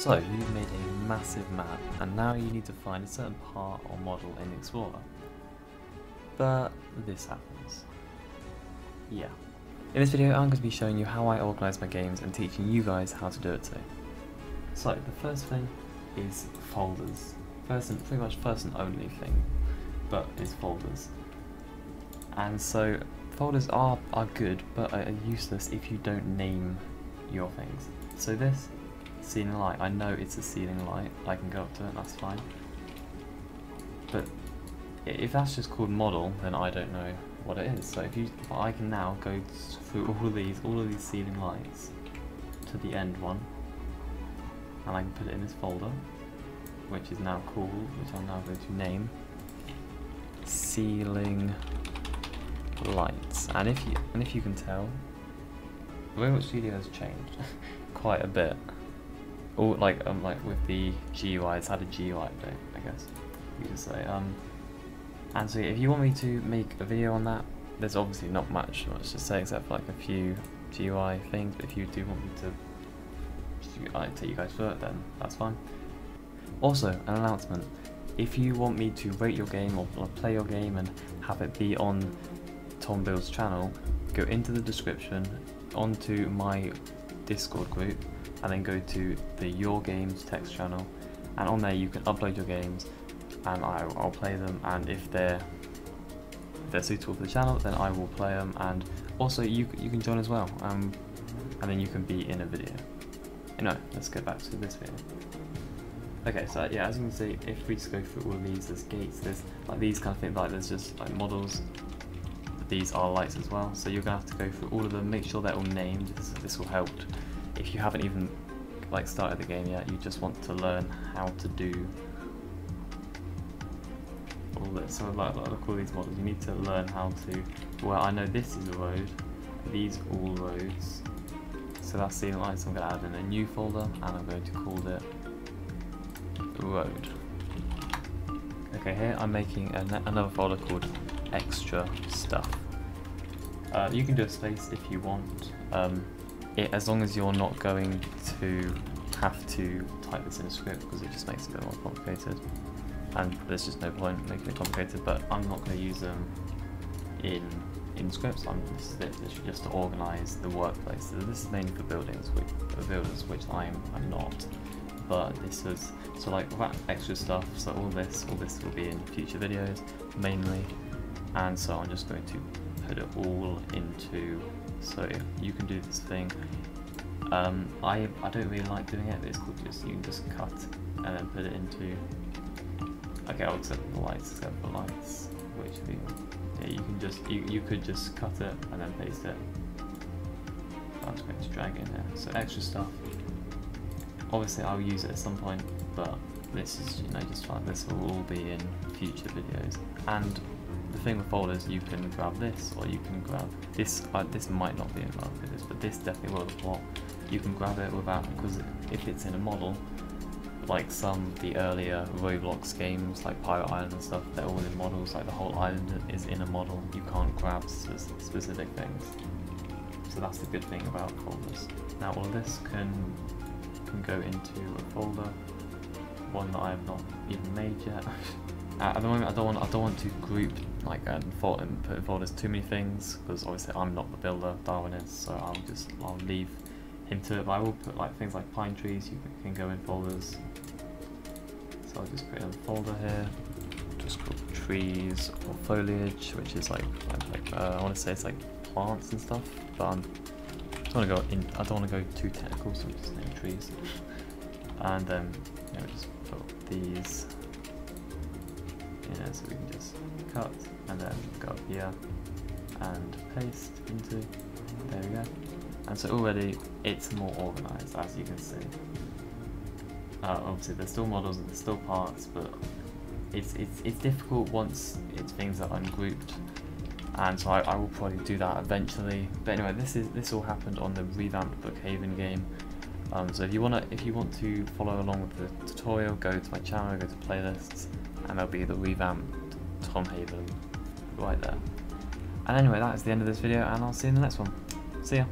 So, you've made a massive map, and now you need to find a certain part or model in Explorer. But this happens. Yeah. In this video, I'm going to be showing you how I organise my games and teaching you guys how to do it too. So, the first thing is folders. First and pretty much first and only thing, but is folders. And so, folders are, are good, but are useless if you don't name your things. So this ceiling light. I know it's a ceiling light. I can go up to it, that's fine. But if that's just called model, then I don't know what it is. So if you, I can now go through all of these, all of these ceiling lights to the end one, and I can put it in this folder, which is now called, which I'm now going to name ceiling lights. And if you, and if you can tell, the way which Studio has changed quite a bit all like um like with the GUI, it's had a GUI update, I guess you could say. Um, and so if you want me to make a video on that, there's obviously not much much to say except for like a few GUI things. But if you do want me to I take you guys through it, then that's fine. Also, an announcement: if you want me to rate your game or play your game and have it be on Tom Builds channel, go into the description onto my Discord group and then go to the Your Games text channel and on there you can upload your games and I, will play them and if they're if they're suitable for the channel then I will play them and also you, you can join as well um, and then you can be in a video. You know, let's get back to this video. Okay, so yeah, as you can see, if we just go through all of these, there's gates, there's like these kind of things, like there's just like models, these are lights as well, so you're gonna have to go through all of them, make sure they're all named, this, this will help if you haven't even like started the game yet, you just want to learn how to do all this. So like, look all these models, you need to learn how to, well I know this is a road, these all roads, so that's the line, so I'm going to add in a new folder and I'm going to call it road. Okay, here I'm making an another folder called extra stuff. Uh, you can do a space if you want. Um, it, as long as you're not going to have to type this in a script because it just makes it a bit more complicated. And there's just no point making it complicated but I'm not going to use them in in scripts. I'm is literally just to organize the workplace. So this is mainly for buildings which for builders which I'm I'm not. But this is so like that extra stuff so all this all this will be in future videos mainly. And so I'm just going to put it all into so you can do this thing. Um, I, I don't really like doing it, but it's cool just you can just cut and then put it into okay I'll accept the lights for the lights which we, yeah you can just you, you could just cut it and then paste it. I'm just going to drag in there. So extra stuff. Obviously I'll use it at some point, but this is you know just fine. This will all be in future videos. And the thing with folders, you can grab this, or you can grab this. Uh, this might not be in this, but this definitely will as. You can grab it without, because if it's in a model, like some of the earlier Roblox games, like Pirate Island and stuff, they're all in models. Like the whole island is in a model. You can't grab specific things. So that's the good thing about folders. Now all this can can go into a folder, one that I have not even made yet. at the moment, I don't want I don't want to group like um, for, and put in folders too many things because obviously I'm not the builder, Darwin is, so I'll just I'll leave him to it. But I will put like things like pine trees. You can go in folders. So I'll just create a folder here, just called trees or foliage, which is like like, like uh, I want to say it's like plants and stuff, but I'm, I don't want to go in. I don't want to go too technical, so we just name trees. And then you know, just put these so we can just cut and then go up here and paste into, there we go. And so already it's more organized as you can see. Uh, obviously there's still models and there's still parts, but it's, it's, it's difficult once it's things are ungrouped and so I, I, will probably do that eventually. But anyway, this is this all happened on the revamped Brookhaven game. Um, so if you wanna if you want to follow along with the tutorial, go to my channel, go to playlists, and there'll be the revamped Tom Haven right there. And anyway, that is the end of this video, and I'll see you in the next one. See ya.